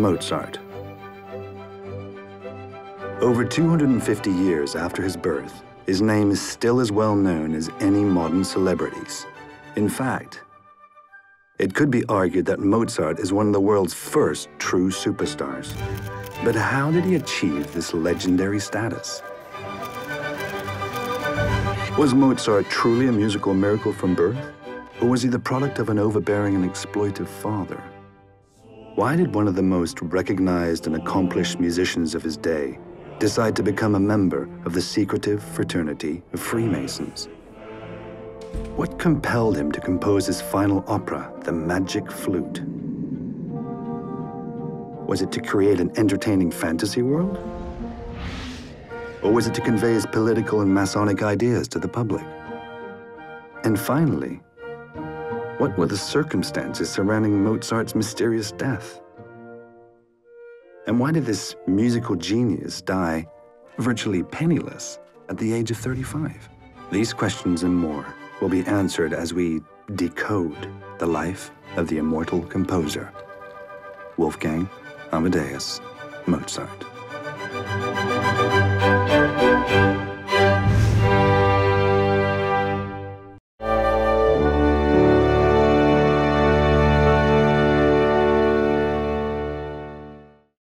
Mozart. Over 250 years after his birth, his name is still as well known as any modern celebrities. In fact, it could be argued that Mozart is one of the world's first true superstars. But how did he achieve this legendary status? Was Mozart truly a musical miracle from birth? Or was he the product of an overbearing and exploitive father? Why did one of the most recognized and accomplished musicians of his day decide to become a member of the secretive fraternity of Freemasons? What compelled him to compose his final opera, The Magic Flute? Was it to create an entertaining fantasy world? Or was it to convey his political and Masonic ideas to the public? And finally, what were the circumstances surrounding Mozart's mysterious death? And why did this musical genius die virtually penniless at the age of 35? These questions and more will be answered as we decode the life of the immortal composer, Wolfgang Amadeus Mozart.